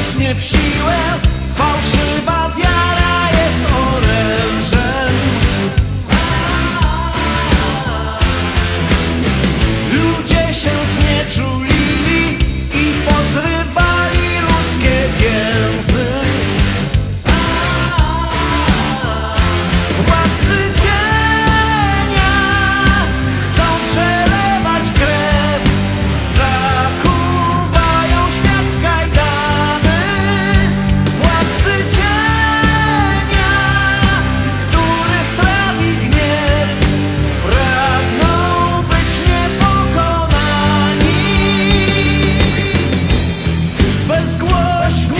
już w siłę fałszywa rush. me